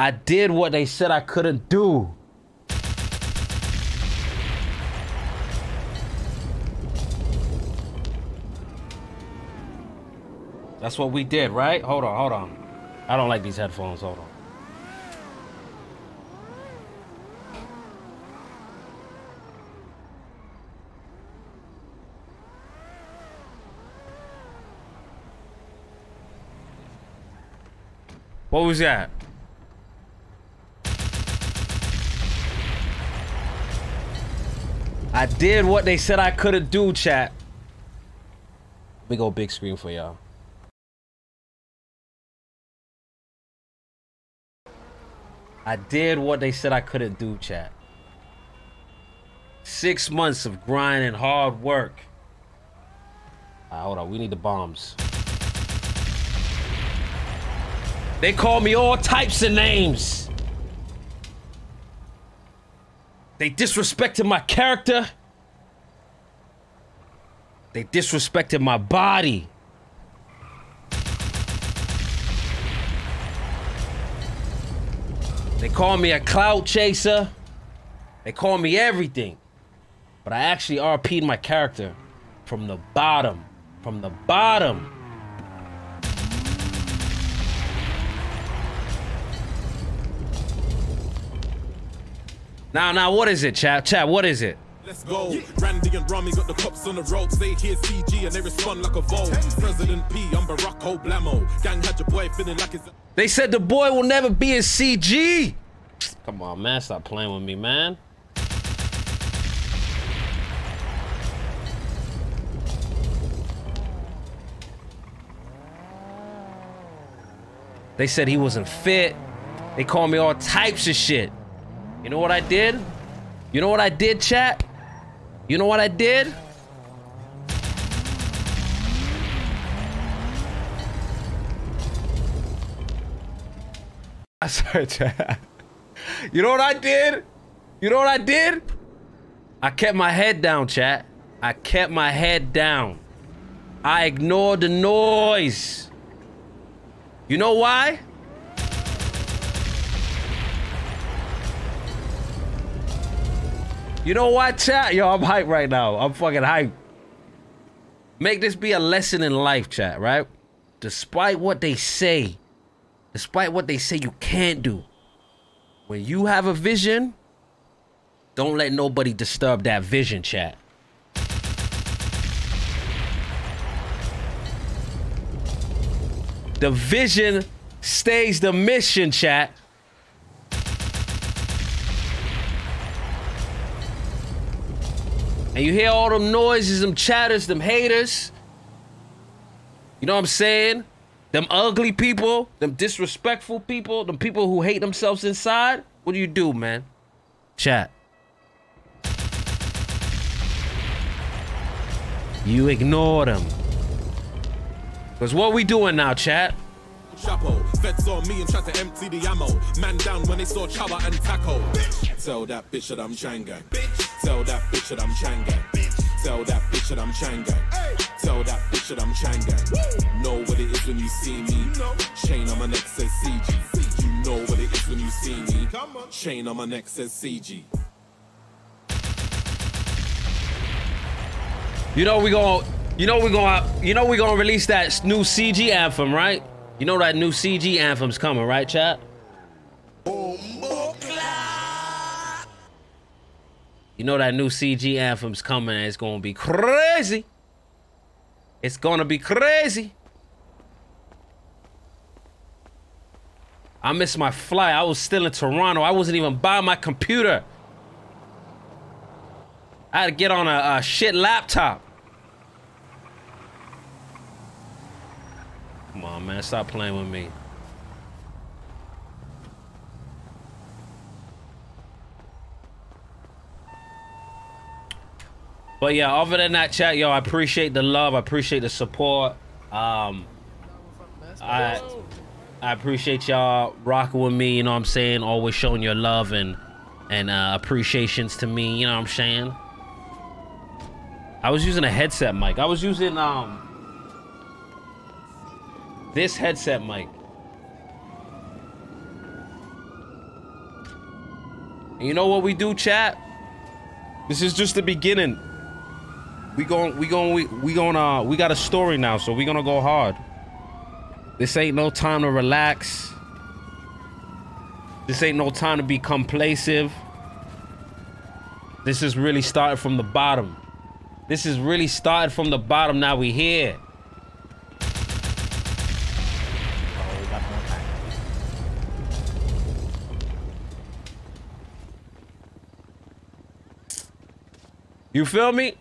I did what they said I couldn't do. That's what we did, right? Hold on, hold on. I don't like these headphones. Hold on. What was that? I did what they said I couldn't do, chat. Me go big screen for y'all. I did what they said I couldn't do, chat. Six months of grind and hard work. Ah, hold on, we need the bombs. They call me all types of names. They disrespected my character. They disrespected my body. They call me a cloud chaser. They call me everything. But I actually RP'd my character from the bottom. From the bottom. Now, now, what is it, chat? Chat, what is it? Let's go. Randy and Ramee got the cops on the ropes. They hear CG and they respond like a vote. President P, I'm Barack Obama. Gang had your boy feeling like it's. They said the boy will never be a CG. Come on, man. Stop playing with me, man. They said he wasn't fit. They called me all types of shit. You know what I did? You know what I did, chat? You know what I did? I swear, chat. You know what I did? You know what I did? I kept my head down, chat. I kept my head down. I ignored the noise. You know why? You know what, chat? Yo, I'm hyped right now. I'm fucking hyped. Make this be a lesson in life, chat, right? Despite what they say, despite what they say you can't do, when you have a vision, don't let nobody disturb that vision, chat. The vision stays the mission, chat. And you hear all them noises, them chatters, them haters. You know what I'm saying? Them ugly people, them disrespectful people, them people who hate themselves inside. What do you do, man? Chat. You ignore them. Because what we doing now, chat? Chapo, on me and tried to empty the ammo. Man down when they saw Chaba and Taco. Tell that bitch that I'm Changa. Tell that bitch that I'm Changa. Tell that bitch that I'm Changa. Tell that bitch that I'm Changa. Know what it is when you see me. Chain on my neck says CG. You know what it is when you see me. Chain on my neck says CG. You know we gonna, you know we going to you know we going to release that new CG anthem, right? You know that new CG anthem's coming, right, chat? You know that new CG anthem's coming and it's to be crazy. It's to be crazy. I missed my flight. I was still in Toronto. I wasn't even by my computer. I had to get on a, a shit laptop. Come on, man. Stop playing with me. But yeah, other than that, chat, yo, I appreciate the love. I appreciate the support. Um, I I appreciate y'all rocking with me. You know what I'm saying? Always showing your love and and uh, appreciations to me. You know what I'm saying? I was using a headset mic. I was using um this headset mic. You know what we do, chat? This is just the beginning. We going, we going, we, we going, uh, we got a story now, so we gonna go hard. This ain't no time to relax. This ain't no time to be complacent. This is really started from the bottom. This is really started from the bottom. Now we here. You feel me?